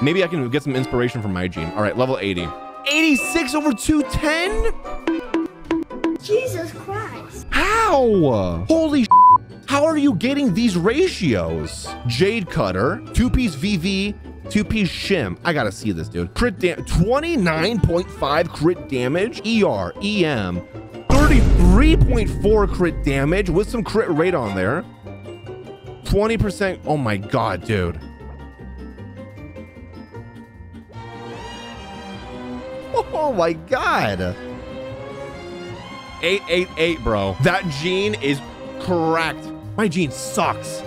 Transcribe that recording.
Maybe I can get some inspiration from my Jean. All right, level 80. 86 over 210? Jesus Christ. How? Holy How are you getting these ratios? Jade Cutter, two-piece VV, two-piece Shim. I gotta see this, dude. Crit damage, 29.5 crit damage, ER, EM, 33.4 crit damage with some crit rate on there. 20%, oh my god, dude. Oh my god. 888, bro. That Jean is cracked. My Jean sucks.